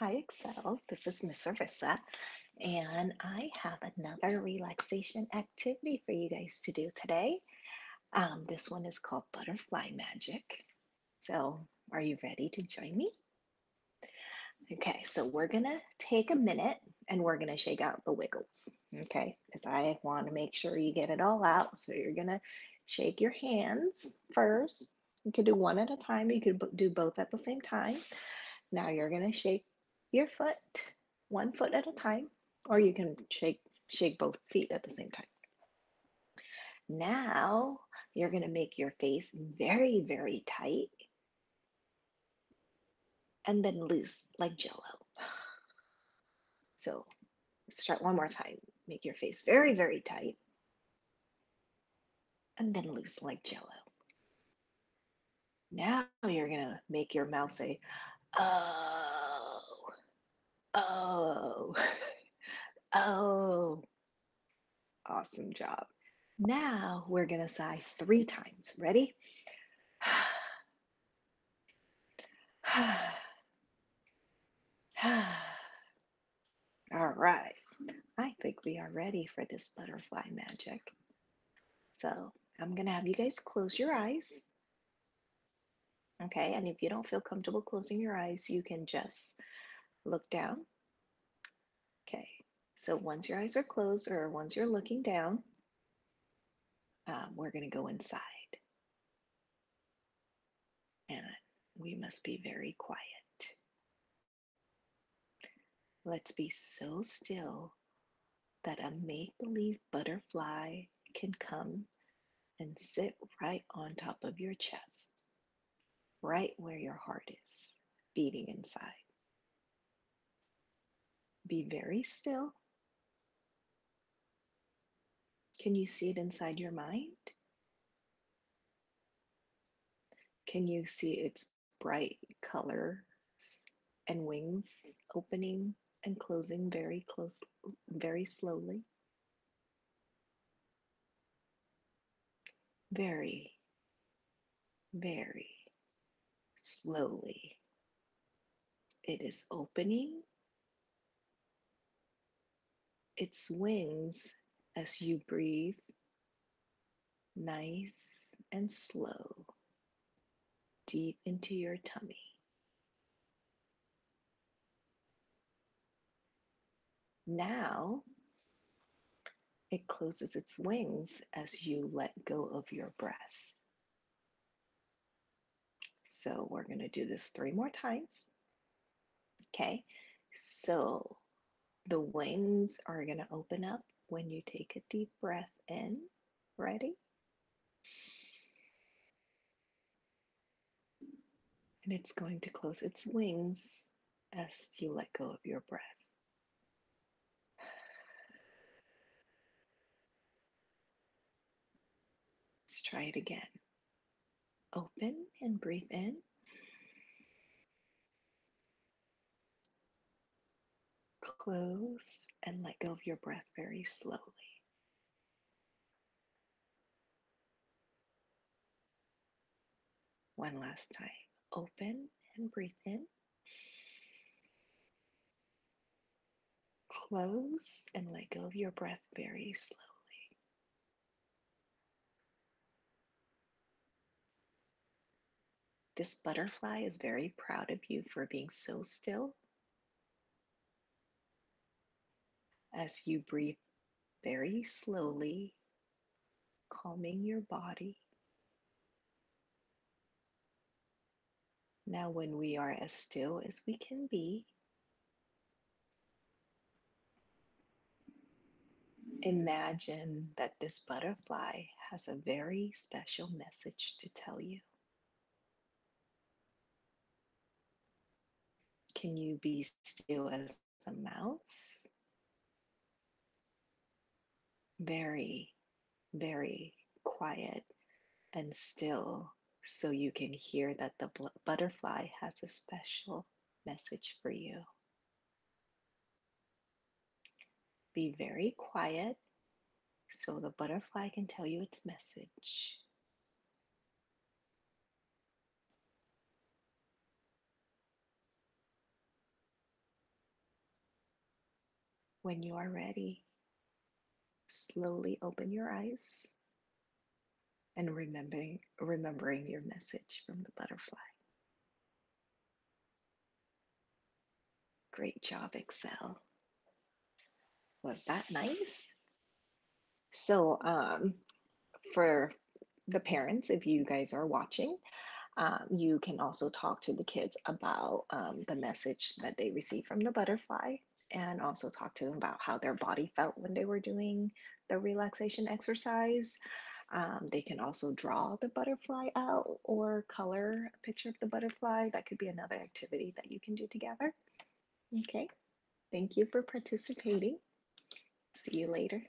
Hi, Excel. This is Miss Arissa, and I have another relaxation activity for you guys to do today. Um, this one is called Butterfly Magic. So, are you ready to join me? Okay, so we're gonna take a minute and we're gonna shake out the wiggles. Okay, because I want to make sure you get it all out. So, you're gonna shake your hands first. You could do one at a time, you could do both at the same time. Now, you're gonna shake your foot one foot at a time, or you can shake shake both feet at the same time. Now you're going to make your face very, very tight and then loose like jello. So start one more time. Make your face very, very tight and then loose like jello. Now you're going to make your mouth say, oh, oh, oh. Awesome job. Now we're going to sigh three times. Ready? All right. I think we are ready for this butterfly magic. So I'm going to have you guys close your eyes. Okay, and if you don't feel comfortable closing your eyes, you can just look down. Okay, so once your eyes are closed or once you're looking down, um, we're going to go inside. And we must be very quiet. Let's be so still that a make believe butterfly can come and sit right on top of your chest, right where your heart is beating inside. Be very still. Can you see it inside your mind? Can you see its bright colors and wings opening and closing very close, very slowly? Very, very slowly. It is opening its wings as you breathe nice and slow deep into your tummy. Now it closes its wings as you let go of your breath. So we're going to do this three more times. Okay, so the wings are going to open up when you take a deep breath in. Ready? And it's going to close its wings as you let go of your breath. Let's try it again. Open and breathe in. Close and let go of your breath very slowly. One last time. Open and breathe in. Close and let go of your breath very slowly. This butterfly is very proud of you for being so still as you breathe very slowly, calming your body. Now, when we are as still as we can be, imagine that this butterfly has a very special message to tell you. Can you be still as a mouse? Very, very quiet and still so you can hear that the butterfly has a special message for you. Be very quiet so the butterfly can tell you its message. When you are ready, slowly open your eyes and remembering remembering your message from the butterfly. Great job, Excel. Was that nice? So, um, for the parents, if you guys are watching, um, you can also talk to the kids about um, the message that they received from the butterfly and also talk to them about how their body felt when they were doing the relaxation exercise. Um, they can also draw the butterfly out or color a picture of the butterfly. That could be another activity that you can do together. Okay, thank you for participating. See you later.